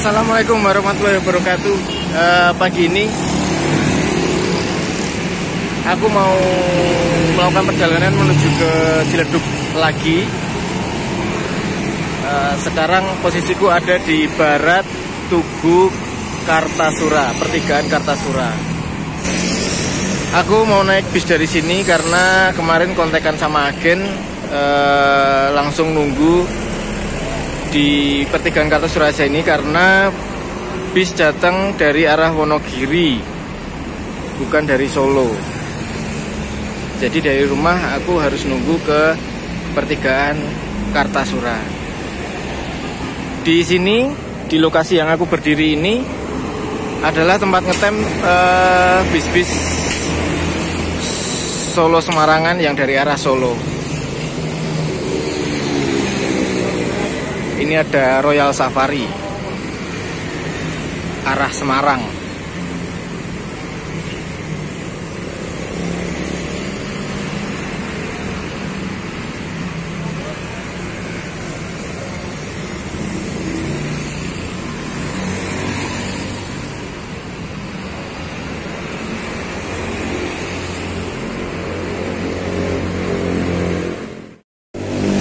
Assalamualaikum warahmatullahi wabarakatuh. Uh, pagi ini aku mau melakukan perjalanan menuju ke Ciledug lagi. Uh, sekarang posisiku ada di barat Tugu Kartasura, pertigaan Kartasura. Aku mau naik bis dari sini karena kemarin kontekan sama agen uh, langsung nunggu di pertigaan Kartosurasa ini karena bis datang dari arah Wonogiri bukan dari Solo. Jadi dari rumah aku harus nunggu ke pertigaan Kartasura. Di sini di lokasi yang aku berdiri ini adalah tempat ngetem uh, bis-bis Solo Semarangan yang dari arah Solo ini ada Royal Safari. Arah Semarang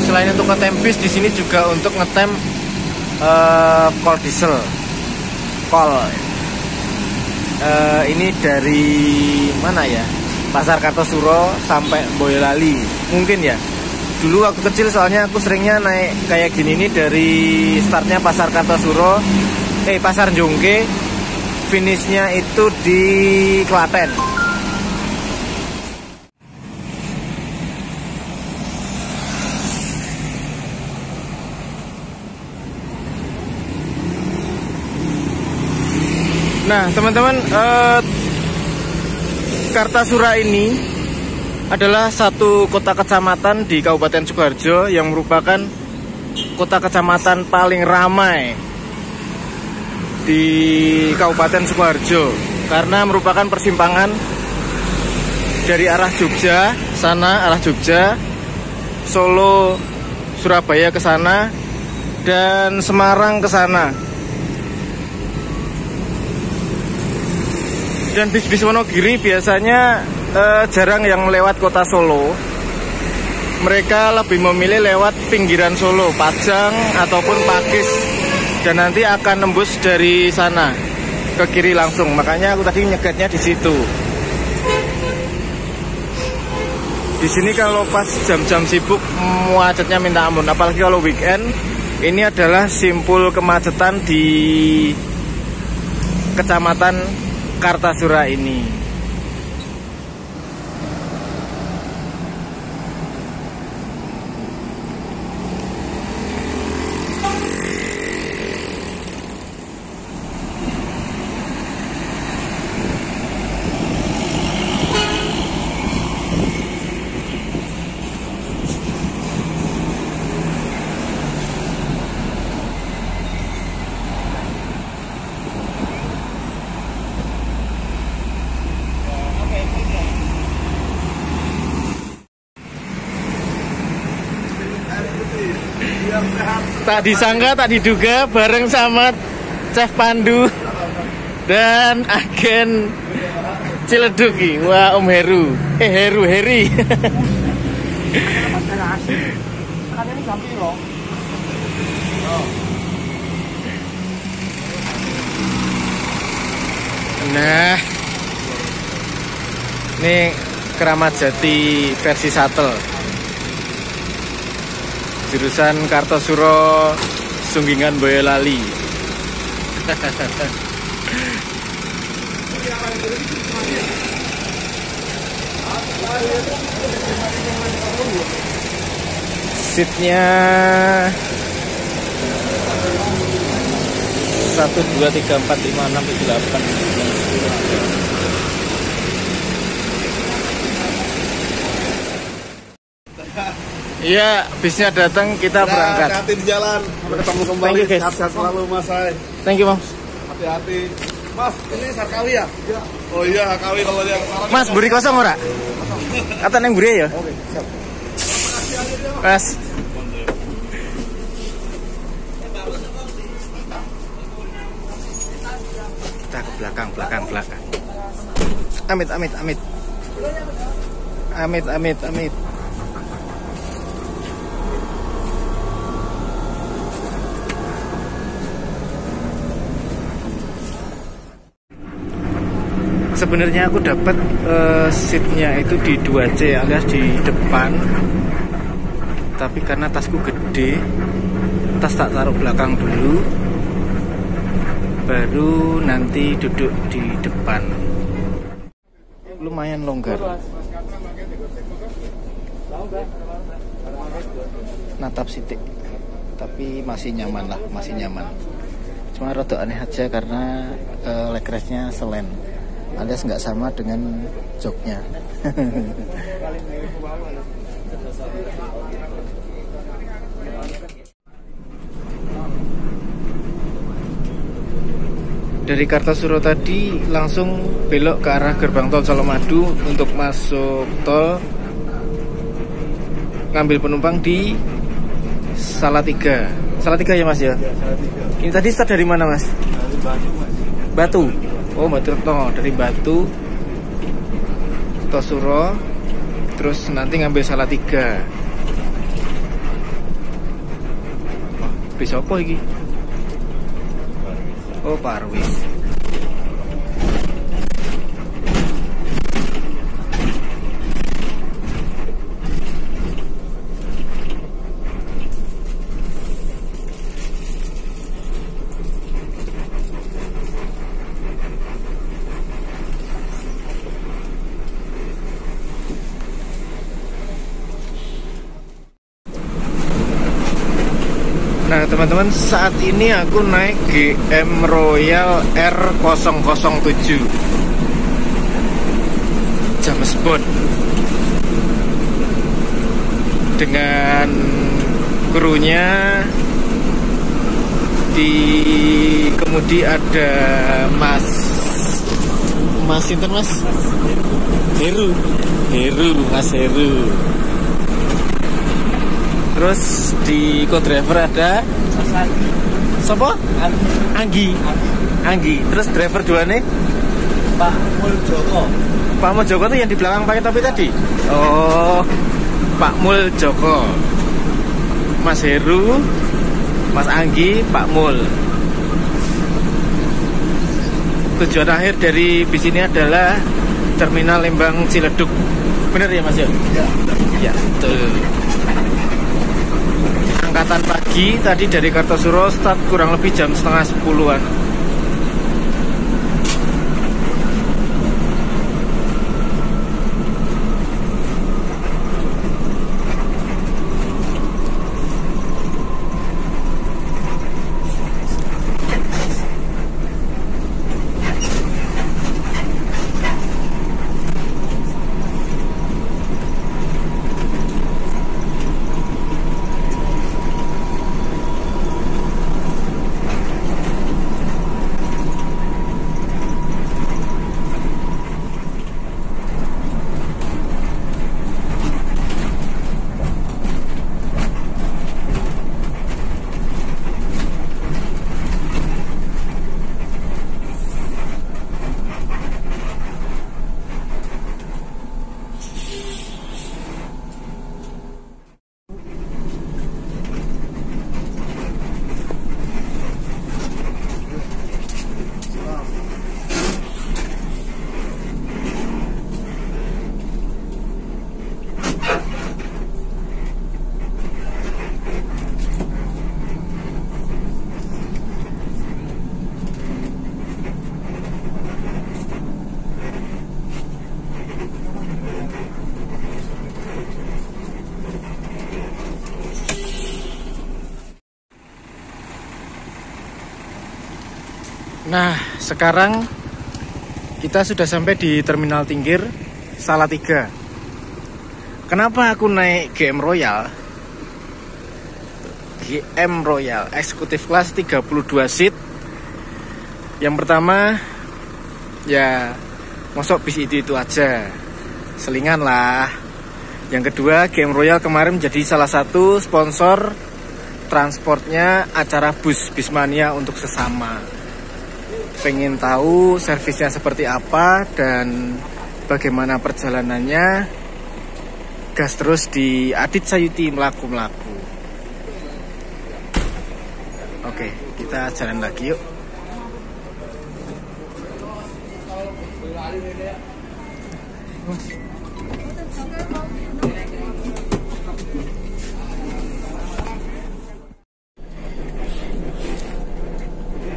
selain untuk ngetem bis di sini juga untuk ngetem uh, kol diesel. Kol uh, ini dari mana ya? Pasar Kartosuro sampai Boyolali. Mungkin ya. Dulu waktu kecil soalnya aku seringnya naik kayak gini nih dari startnya Pasar Kartosuro. Eh Pasar Jongke. Finishnya itu di Klaten Nah, teman-teman, uh, Kartasura ini adalah satu kota kecamatan di Kabupaten Sukoharjo yang merupakan kota kecamatan paling ramai di Kabupaten Sukoharjo karena merupakan persimpangan dari arah Jogja sana arah Jogja Solo Surabaya ke sana dan Semarang ke sana dan bis-bis Wonogiri biasanya eh, jarang yang lewat kota Solo. Mereka lebih memilih lewat pinggiran Solo, Pajang ataupun Pakis dan nanti akan nembus dari sana ke kiri langsung. Makanya aku tadi nyegatnya di situ. Di sini kalau pas jam-jam sibuk macetnya minta ampun, apalagi kalau weekend. Ini adalah simpul kemacetan di kecamatan Kartasura ini. Tak disangka tak diduga bareng sama Chef Pandu dan agen Cileduki wah Om Heru. Eh Heru Heri. Nah. Ini Keramat Jati versi shuttle jurusan Kartosuro Sunggingan Boyolali. Seatnya satu dua tiga empat lima enam tujuh delapan Iya, bisnya datang kita ya, berangkat. Hati-hati di jalan. Ketemu kembali. Thank you, guys. Sehat-sehat selalu Mas Hai. Thank you, Mas. Hati-hati. Mas, ini Sarkawi ya? Iya. Oh iya, Sarkawi kalau yang Mas, buri kosong ora? Kata neng buri ya? Oke, siap. Mas. belakang belakang belakang amit amit amit amit amit amit sebenarnya aku dapat uh, seatnya itu di 2C alias di depan. Tapi karena tasku gede tas tak taruh belakang dulu baru nanti duduk di depan. Lumayan longgar. Natap sitik tapi masih nyaman lah masih nyaman. Cuma rada aneh aja karena uh, leg selen alias nggak sama dengan joknya dari Kartasuro tadi langsung belok ke arah gerbang tol Colomadu untuk masuk tol ngambil penumpang di Salatiga Salatiga ya mas ya? Ini tadi start dari mana mas? Dari Batu mas Batu? Oh Batu Retno dari Batu Tosuro terus nanti ngambil salah tiga bisa apa ini oh Parwis Nah teman-teman saat ini aku naik GM Royal R007. James Bond Dengan krunya Di kemudi ada Mas Mas itu Mas? Heru. Heru Mas Heru Terus di co-driver ada Siapa? Anggi. Anggi. Terus driver dua nih? Pak Muljoko. Pak Muljoko tuh yang di belakang pakai topi tadi? Oh, Pak Muljoko. Mas Heru, Mas Anggi, Pak Mul. Tujuan akhir dari bis ini adalah Terminal Lembang Ciledug. Bener ya Mas ya? Ya, Ya, betul angkatan pagi tadi dari Kartosuro start kurang lebih jam setengah sepuluhan Nah, sekarang kita sudah sampai di Terminal Tingkir Salatiga. Kenapa aku naik GM Royal? GM Royal Executive Class 32 seat. Yang pertama ya mosok bis itu itu aja. Selingan lah. Yang kedua, GM Royal kemarin menjadi salah satu sponsor transportnya acara bus Bismania untuk sesama pengen tahu servisnya seperti apa dan bagaimana perjalanannya. Gas terus di Adit Sayuti melaku-melaku oke kita jalan lagi yuk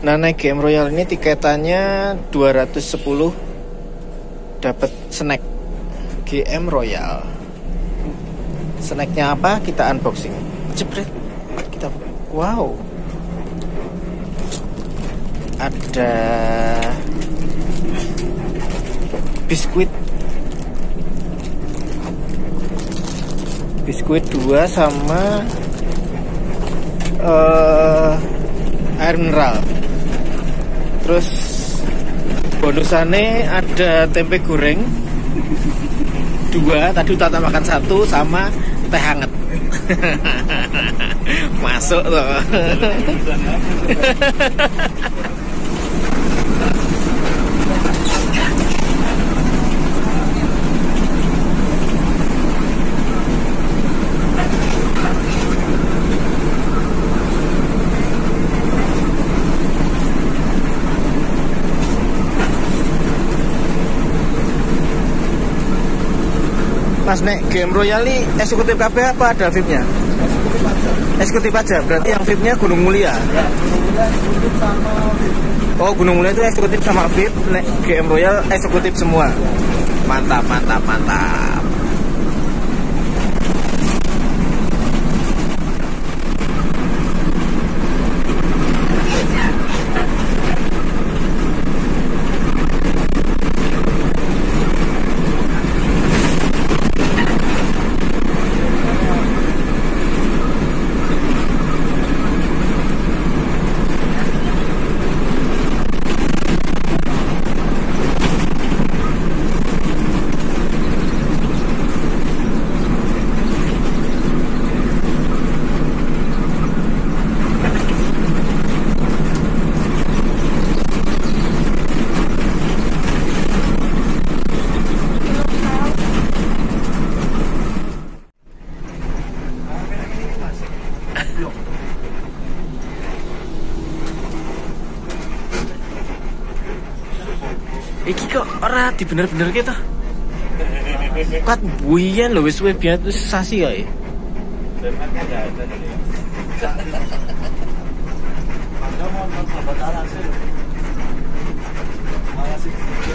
Nah naik game royal ini tiketannya 210 dapat snack GM Royal. Snacknya apa? Kita unboxing. Jepret. Kita wow. Ada biskuit biskuit dua sama uh, air mineral terus bonusannya ada tempe goreng. Dua tadi udah makan satu sama teh hangat. Masuk tuh Mas Nek game Royal ini eksekutif KB apa ada VIP-nya? Eksekutif aja. Berarti yang VIP-nya Gunung Mulia. Oh, Gunung Mulia itu eksekutif sama VIP. Nek GM Royal eksekutif semua. Mantap, mantap, mantap. Iki kok ora di bener-bener kita. Kat buian lho wis suwe biar wis sasi kae. Di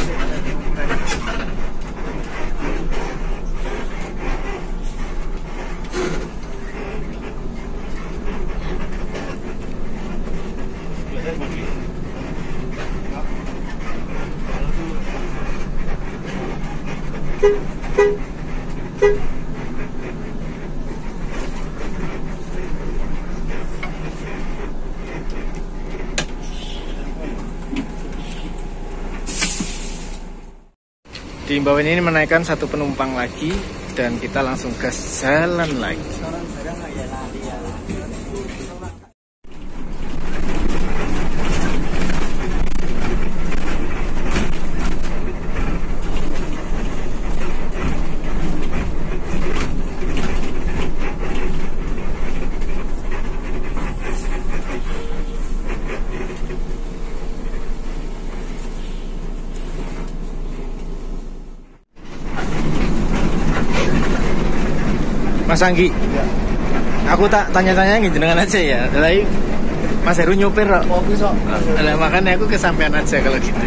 Imbauan ini menaikkan satu penumpang lagi dan kita langsung ke jalan lagi. Mas Anggi, aku tak tanya-tanya gitu dengan aja ya. Tapi Mas Heru nyopir kok. Oh, bisa. Lah makanya aku kesampean aja kalau gitu.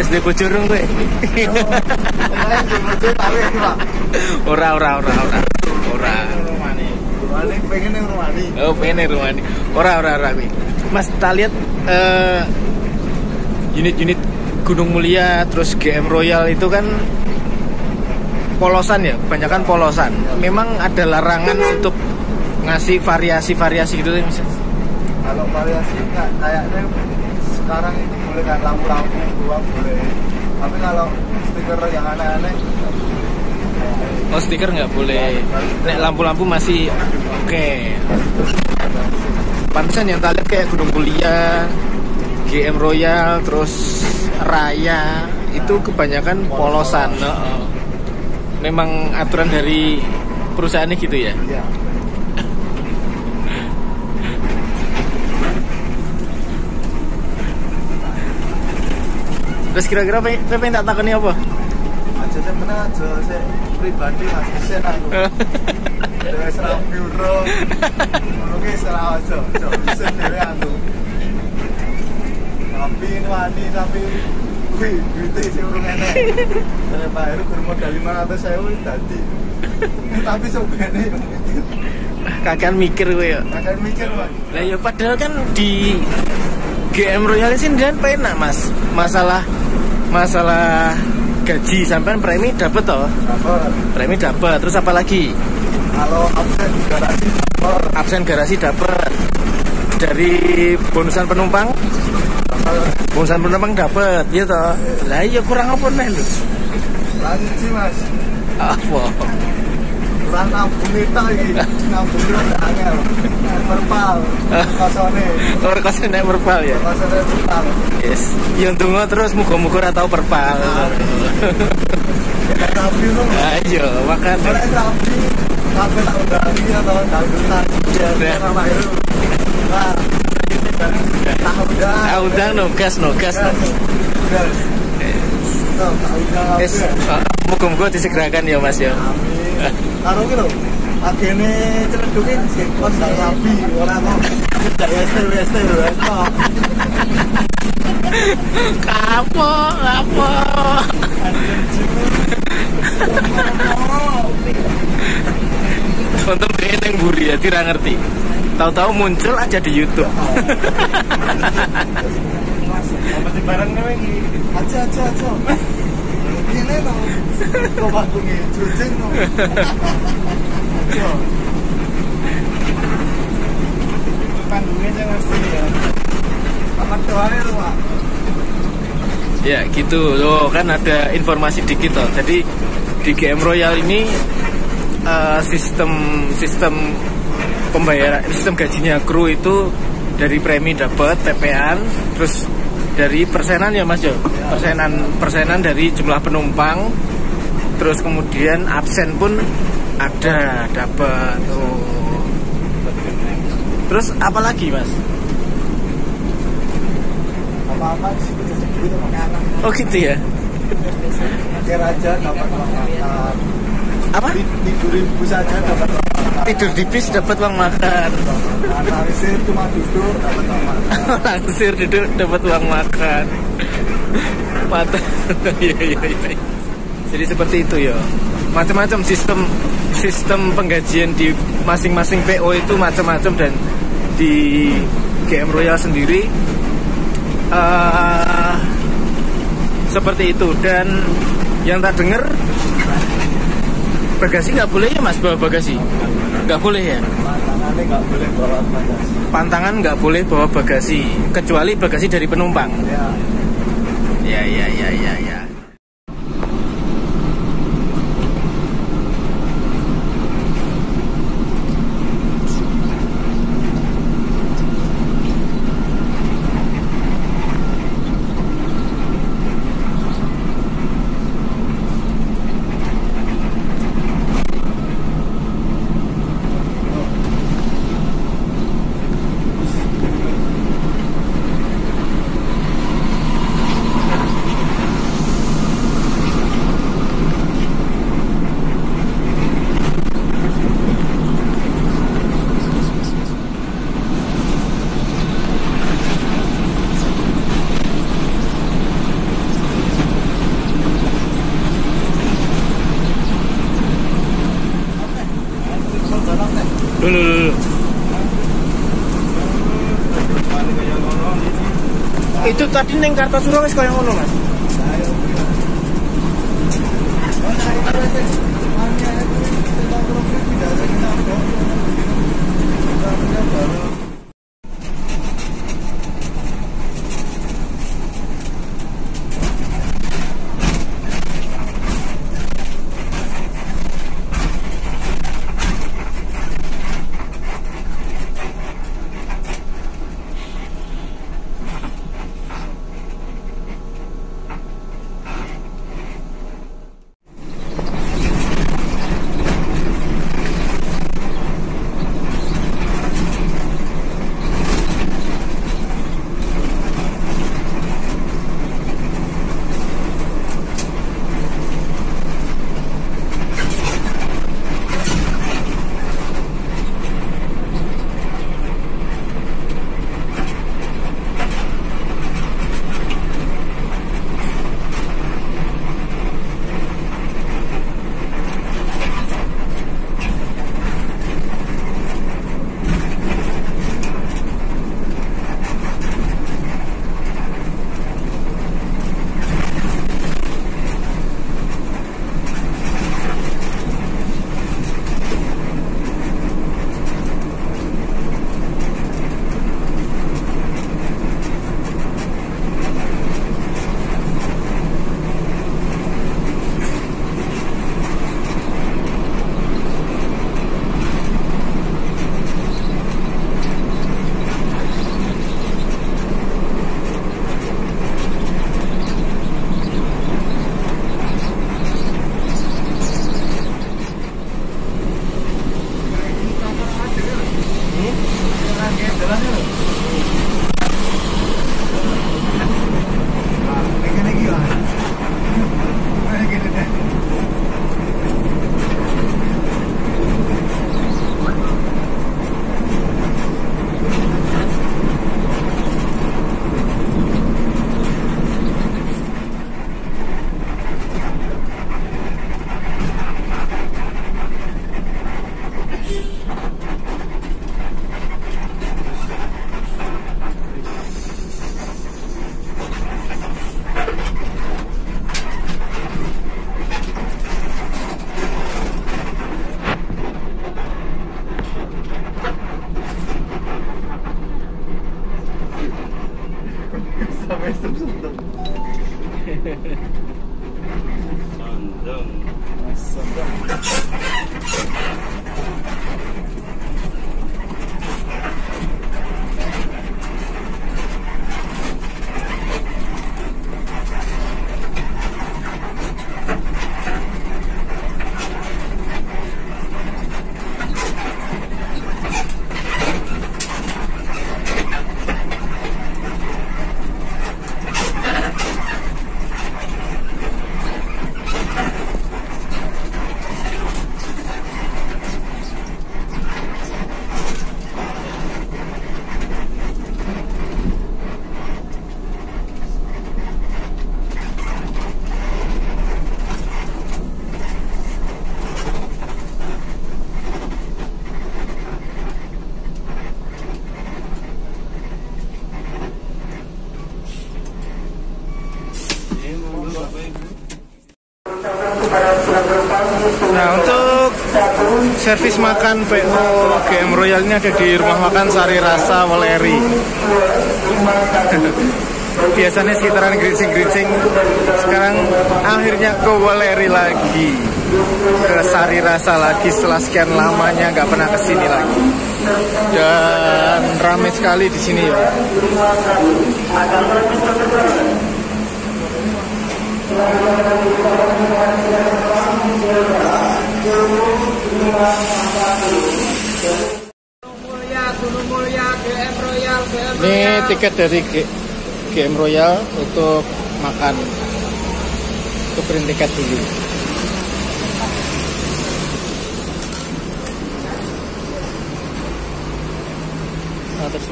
SD Bojorong gue. ora ora ora ora. Ora. Rumani, pengen yang Rumani. Oh, pengen rumah ini. Ora ora ora. Mas, kita lihat eh, unit-unit Gunung Mulia terus GM Royal itu kan polosan ya, kebanyakan polosan. Memang ada larangan untuk ngasih variasi-variasi gitu Mas? Kalau variasi nggak kayaknya sekarang itu boleh kan lampu-lampu doang boleh. Tapi kalau stiker yang aneh-aneh Oh stiker nggak boleh. Nek lampu-lampu masih oke. pantesan yang tak lihat kayak Gunung Kuliah GM Royal terus Raya itu kebanyakan polosan Heeh. Memang aturan dari perusahaannya gitu ya Iya. terus kira-kira pengen, pengen tak takoni apa Aja saya menang aja saya pribadi mas sen aku. Dewe serang biro. Oke serang aja. Sen dewe aku. Tapi ini wani tapi Wih, duitnya sih urung enek. Saya Pak Heru kur modal 500 saya wis dadi. Tapi sebenarnya mikir. gue ya mikir, Pak. Lah ya padahal kan di GM Royal ini dan penak mas masalah masalah gaji sampean premi dapat toh Apa? premi dapat terus apa lagi Kalau absen garasi apa? absen garasi dapat dari bonusan penumpang bonusan penumpang dapat ya toh lah iya kurang apa nih lu Lanjut sih mas. apa Kurang nabung itu lagi. Nabung itu ada angel. Merpal. Kosone. kosan naik perpal ya Kosone merpal. yes yang tunggu terus muka-muka ora tau perpal Kita rapi tuh. ayo makan Kalau rapi, rapi tak lagi atau dangdutan. Ya. Sama itu. Nah, tak. Ah udah no gas no gas no udah. yes muka-muka disegerakan ya mas ya Amin. Karo ki lho. Agene celeduke sing kos gak rapi ora kok. Gak ST ST lho. kok. Kapo, kapo. Untung dia yang buri ya, tidak ngerti. Tahu-tahu muncul aja di YouTube. Apa barangnya lagi? Aja aja aja. Ini no. Kok bakungnya jujing no. Aja. Pandungnya jangan sih ya. Pak? ya gitu, loh kan ada informasi dikit loh. Jadi di GM Royal ini eh, sistem sistem pembayaran sistem gajinya kru itu dari premi dapat TPN terus dari persenan ya Mas yo persenan persenan dari jumlah penumpang terus kemudian absen pun ada dapat oh. terus apa lagi Mas Apa-apa oh gitu ya Akhir aja dapat makan. Apa? Tidurin bus aja dapat tidur di bis dapat uang makan. Analisir cuma duduk dapat uang makan. langsir duduk dapat uang makan. Mata iya iya iya. Jadi seperti itu ya. Macam-macam sistem sistem penggajian di masing-masing PO itu macam-macam dan di GM Royal sendiri eh, seperti itu. Dan yang tak dengar bagasi nggak boleh ya mas bawa bagasi nggak boleh ya Tangannya nggak boleh bawa bagasi. pantangan nggak boleh bawa bagasi kecuali bagasi dari penumpang Ya. ya ya ya ya ya ङ्टार त सु servis makan PO GM Royal ini ada di rumah makan Sari Rasa Waleri. Biasanya sekitaran Grincing-Grincing, sekarang akhirnya ke Waleri lagi, ke Sari Rasa lagi setelah sekian lamanya nggak pernah ke sini lagi. Dan ramai sekali di sini ya. Ini tiket dari G GM Royal untuk makan. Itu print tiket dulu. Nah, terus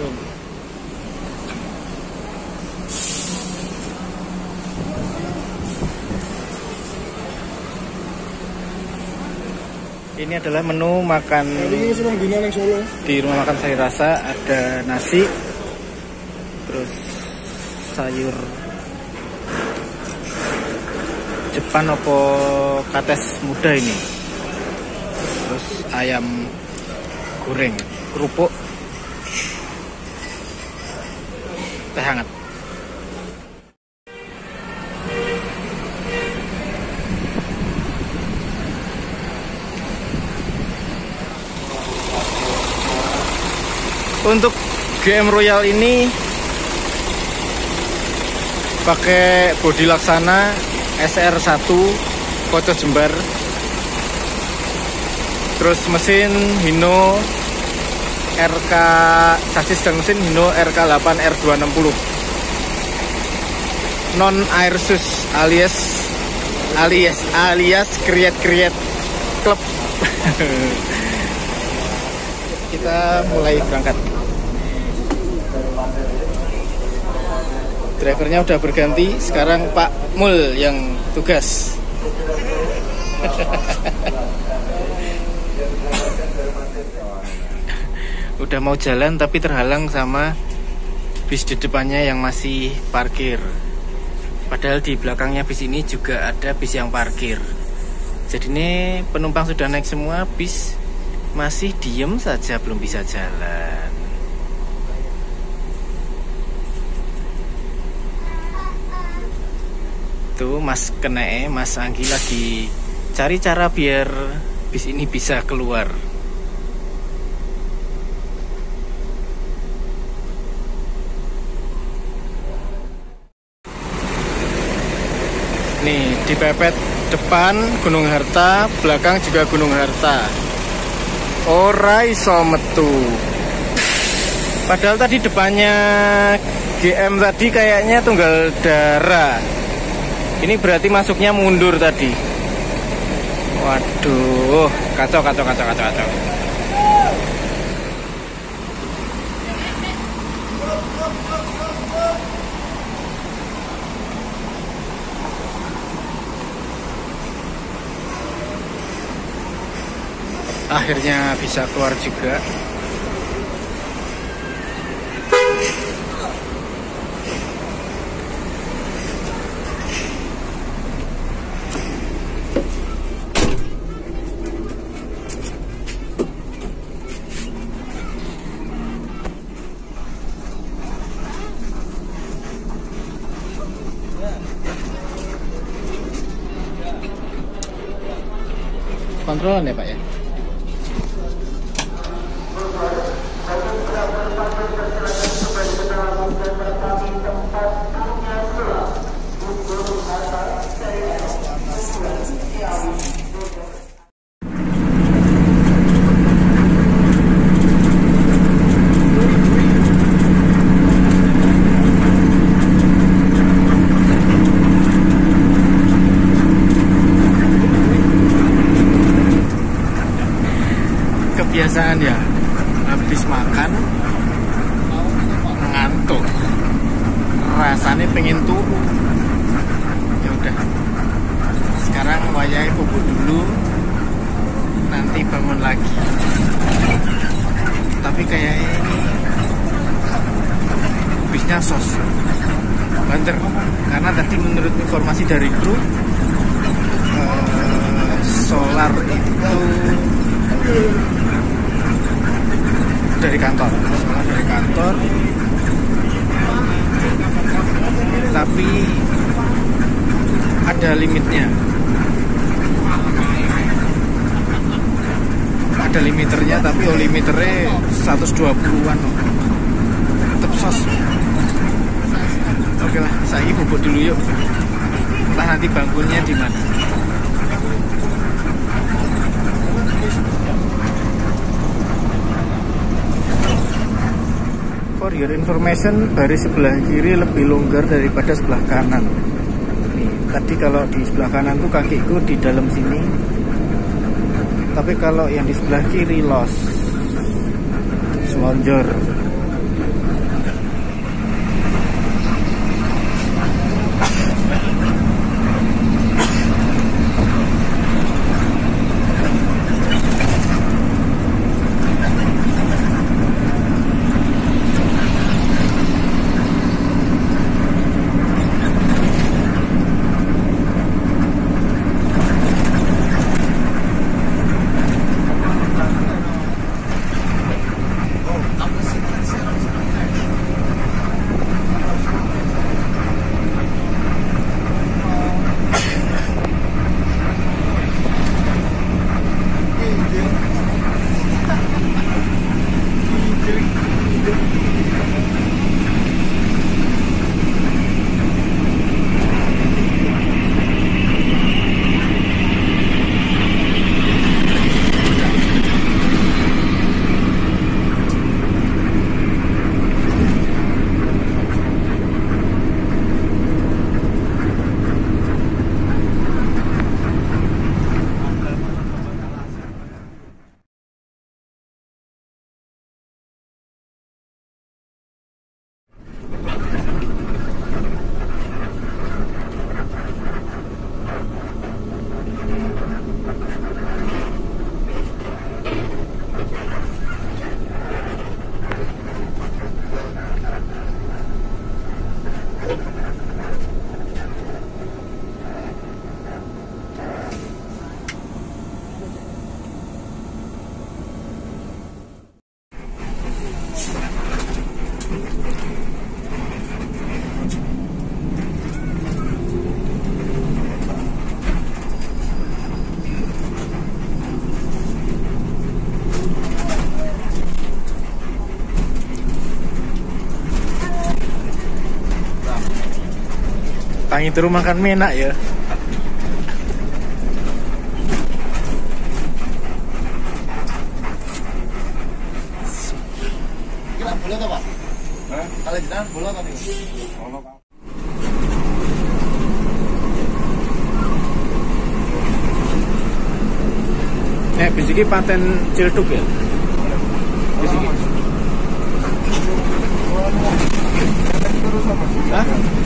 Ini adalah menu makan di rumah makan Sari Rasa. Ada nasi, terus sayur. Jepang opo kates muda ini, terus ayam goreng, kerupuk, teh hangat. Untuk GM Royal ini pakai bodi laksana SR1 kocok jembar terus mesin Hino RK sasis dan mesin Hino RK8 R260 non airsus alias alias alias kriet kriet klub kita mulai berangkat drivernya udah berganti sekarang Pak Mul yang tugas. Udah mau jalan tapi terhalang sama bis di depannya yang masih parkir. Padahal di belakangnya bis ini juga ada bis yang parkir. Jadi ini penumpang sudah naik semua bis masih diem saja belum bisa jalan tuh Mas Kene, Mas Anggi lagi cari cara biar bis ini bisa keluar. Nih, dipepet depan Gunung Harta, belakang juga Gunung Harta. Ora iso metu. Padahal tadi depannya GM tadi kayaknya tunggal darah. Ini berarti masuknya mundur tadi. Waduh, kacau kacau kacau kacau kacau. Akhirnya bisa keluar juga. Kontrolan ya Pak ya? kebiasaan ya habis makan ngantuk rasanya pengen turu ya udah sekarang wayai bubuk dulu nanti bangun lagi tapi kayak ini bisnya sos banter. Karena tadi menurut informasi dari kru eh, solar itu dari kantor. Solar dari kantor. Tapi ada limitnya. Ada limiternya tapi oh limiternya 120-an tetap sos oke lah saya bubuk dulu yuk. Entah nanti bangunnya di mana. For your information baris sebelah kiri lebih longgar daripada sebelah kanan. Nih tadi kalau di sebelah kanan tuh kakiku di dalam sini. Tapi kalau yang di sebelah kiri los. Selonjor Tangi terus makan menak ya. Boleh toh, Pak? Kalau jenengan boleh tapi. Eh, bisiki paten ya. Bisiki. Hah?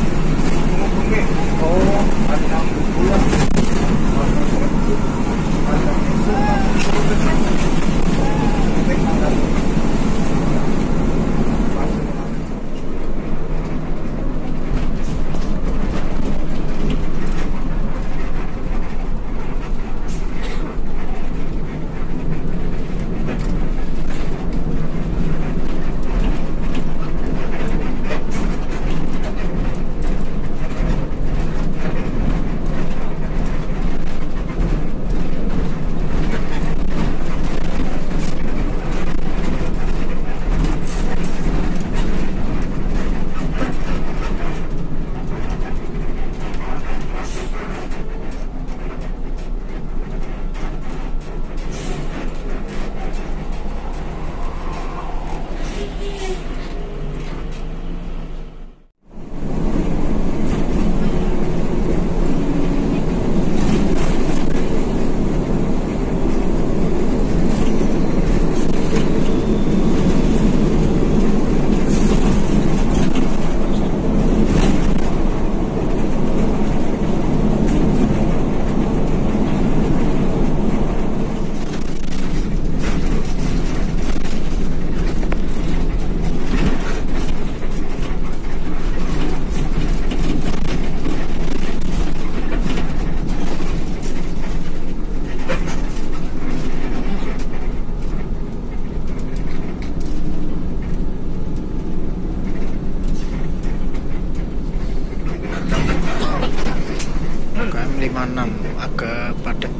56 agak padat.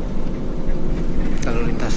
Lalu lintas.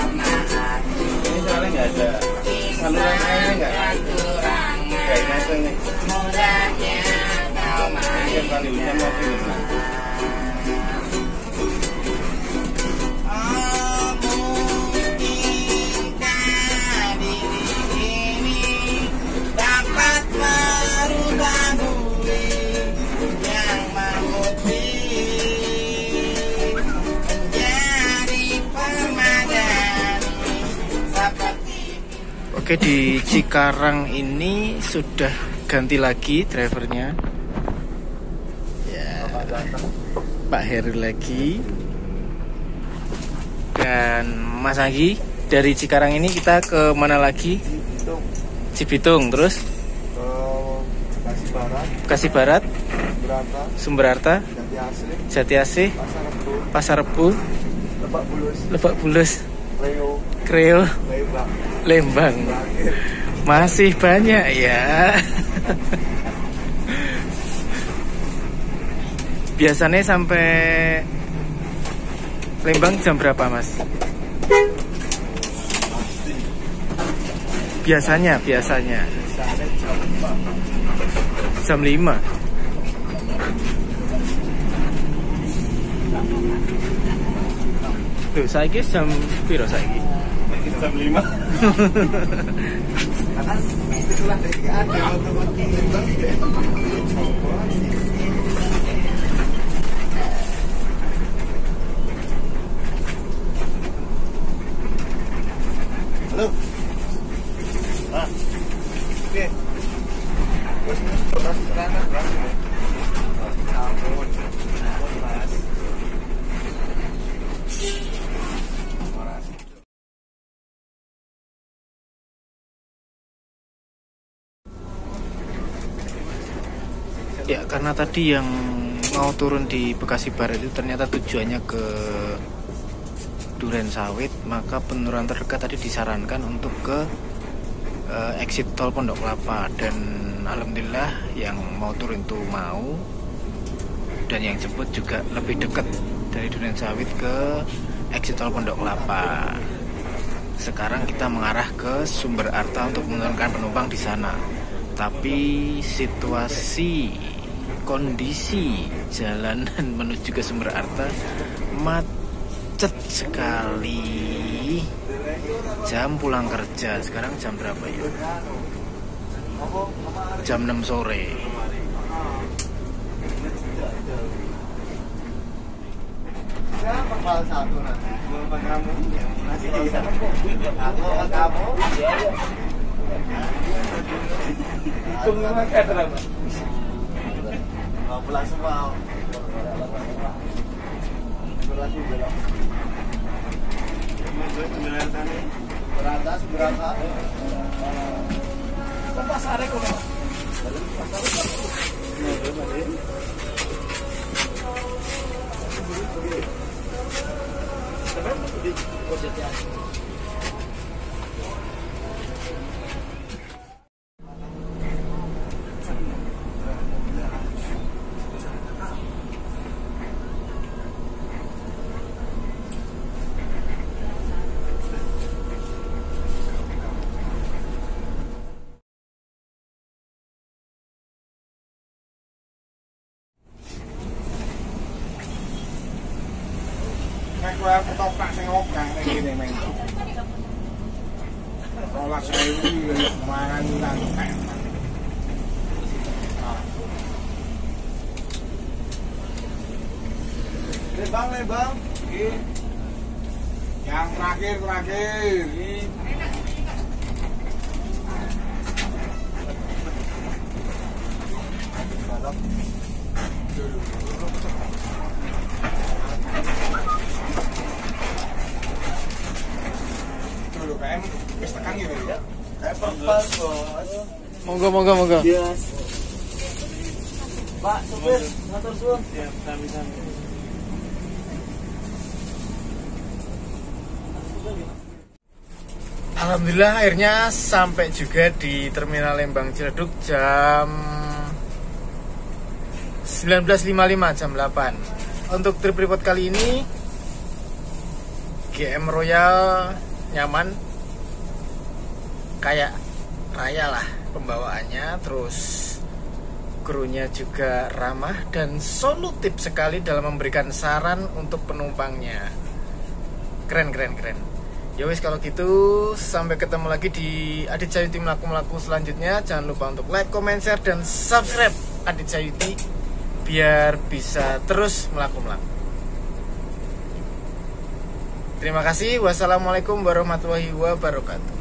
Oke di Cikarang ini sudah ganti lagi drivernya. Ya, Pak Heru lagi. Dan Mas Agi dari Cikarang ini kita ke mana lagi? Itu Cibitung terus? Ke Bekasi Barat, Bekasi Barat, Berata, Sumber Harta, Jati Asih, Pasar Rebo, Pasar Rebo, Lebak Bulus, Lebak Bulus, Reo, Kreo, Lembang. Lembang. Masih banyak ya. Biasanya sampai Lembang jam berapa, Mas? Biasanya, biasanya jam Pak. jam 5. Loh, saiki jam piro saiki? Jam 5 karena itulah dari ada waktu Lembang Halo. Ah. Oke. Bos, bos, celana, bos. Ampun. Ampun, Mas. Ya, karena tadi yang mau turun di Bekasi Barat itu ternyata tujuannya ke Duren Sawit, maka penurunan terdekat tadi disarankan untuk ke eh, exit tol Pondok Kelapa dan alhamdulillah yang mau turun itu mau dan yang jemput juga lebih dekat dari Duren Sawit ke exit tol Pondok Kelapa. Sekarang kita mengarah ke Sumber Arta untuk menurunkan penumpang di sana. Tapi situasi kondisi jalanan menuju ke Sumber Arta macet sekali. Jam pulang kerja sekarang jam berapa ya? Jam 6 sore. Nanti? Bapak kamu. Mau pulang semua. Berlaku belok. Beratas, berapa? Pasar kok. Nek kowe aku ya lembang. Yang terakhir terakhir kayak wis tekan gitu ya. Kayak perempuan, bos. Monggo monggo monggo. Yes. Pak, supir, motor suwun. Siap, sami-sami. Alhamdulillah akhirnya sampai juga di Terminal Lembang Ciledug jam 19.55 jam 8 Untuk trip report kali ini GM Royal nyaman Kayak raya lah pembawaannya Terus krunya juga ramah dan solutif sekali dalam memberikan saran untuk penumpangnya Keren keren keren Ya wis kalau gitu sampai ketemu lagi di Adit Sayuti melaku melaku selanjutnya. Jangan lupa untuk like, comment, share dan subscribe Adit Sayuti biar bisa terus melaku melaku. Terima kasih. Wassalamualaikum warahmatullahi wabarakatuh.